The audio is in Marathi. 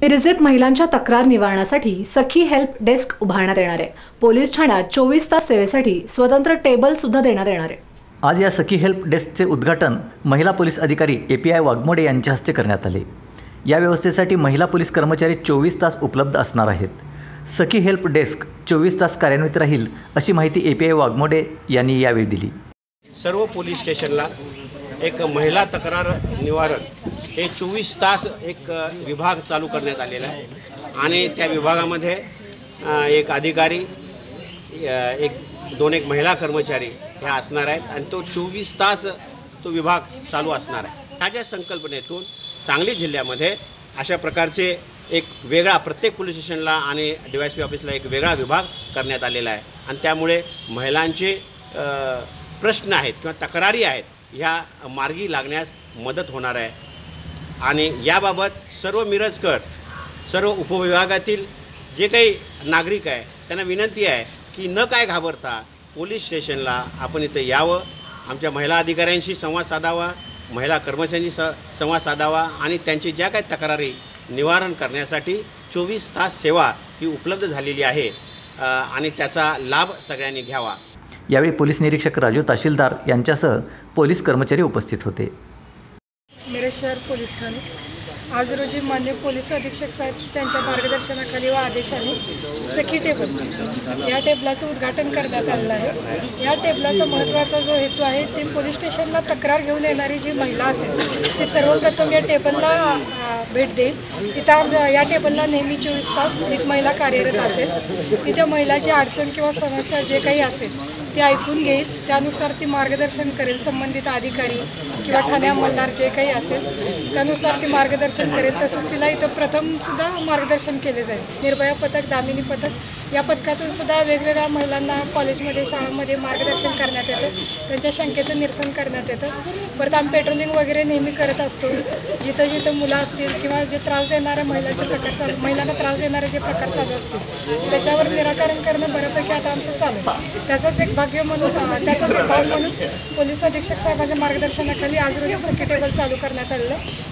मिरजेत महिलांच्या तक्रार निवारणासाठी सखी हेल्प डेस्क उभारण्यात येणार आहे. पोलीस ठाण्यात चोवीस तास सेवेसाठी स्वतंत्र टेबल सुद्धा देण्यात येणार आहे. आज या सखी हेल्प डेस्कचे उद्घाटन महिला पोलीस अधिकारी ए पी आय वाघमोडे यांच्या हस्ते करण्यात आले. या व्यवस्थेसाठी महिला पोलीस कर्मचारी चोवीस तास उपलब्ध असणार आहेत. सखी हेल्प डेस्क चोवीस तास कार्यान्वित राहील अशी माहिती ए पी आय वाघमोडे यांनी यावेळी दिली. सर्व पोलीस स्टेशनला एक महिला तक्रार निवारण हे चोवीस तास एक विभाग चालू करण्यात आलेला आहे. आणि त्या विभागामध्ये एक अधिकारी एक दोन एक महिला कर्मचारी ह्या असणार आहेत आणि तो चोवीस तास तो विभाग चालू असणार आहे. ह्याच्या संकल्पनेतून सांगली जिल्ह्यामध्ये अशा प्रकारचे एक वेगळा प्रत्येक पोलीस स्टेशनला आणि डी वाय पी ऑफिसला एक वेगळा विभाग करण्यात आलेला आहे. आणि त्यामुळे महिलांचे प्रश्न आहेत किंवा तक्रारी आहेत ह्या मार्गी लागण्यास मदत होणार आहे. आणि याबाबत सर्व मिरजकर सर्व उपविभागातील जे काही नागरिक आहे त्यांना विनंती आहे की न काय घाबरता पोलीस स्टेशनला आपण इथं यावं. आमच्या महिला अधिकाऱ्यांशी संवाद साधावा महिला कर्मचाऱ्यांशी स संवाद साधावा आणि त्यांची ज्या काही तक्रारी निवारण करण्यासाठी चोवीस तास सेवा ही उपलब्ध झालेली आहे. आणि त्याचा लाभ सगळ्यांनी घ्यावा. यावेळी पोलीस निरीक्षक राजू तहसीलदार यांच्यासह पोलीस कर्मचारी उपस्थित होते. मिरज शहर पोलीस ठाणे. आज रोजी मान्य पोलीस अधीक्षक साहेब त्यांच्या मार्गदर्शनाखाली व आदेशाने सखी टेबल या टेबलाचं उद्घाटन करण्यात आलेलं आहे. या टेबलाचा महत्त्वाचा जो हेतू आहे ते पोलीस स्टेशनला तक्रार घेऊन येणारी जी महिला असेल ती सर्वप्रथम या टेबलला भेट देईल. तिथं या टेबलला नेहमी चोवीस तास एक महिला कार्यरत असेल. तिथे महिलाची अडचण किंवा समस्या जे काही असेल ते ऐकून घेईल. त्यानुसार ती मार्गदर्शन करेल संबंधित अधिकारी किंवा ठाणे अंमलदार जे काही असेल त्यानुसार ती मार्गदर्शन करेल. तसंच तिला इथं प्रथम सुद्धा मार्गदर्शन केले जाईल. निर्भया पथक दामिनी पथक या पथकातून सुद्धा वेगवेगळ्या महिलांना कॉलेजमध्ये शाळांमध्ये मार्गदर्शन करण्यात येतं. त्यांच्या शंकेचं निरसन करण्यात येतं. परत आम्ही पेट्रोलिंग वगैरे नेहमी करत असतो. जिथं जिथं मुलं असतील किंवा जे त्रास देणाऱ्या महिलांचे प्रकार चालू महिलांना त्रास देणारे जे प्रकार चालू असतील त्याच्यावर निराकरण करणं बऱ्यापैकी आता आमचं चालू आहे. त्याचाच एक भाग्य म्हणून त्याचाच एक भाग म्हणून पोलीस अधीक्षक साहेबांच्या मार्गदर्शनाखाली आज रोजी सखी टेबल चालू करण्यात आलेलं.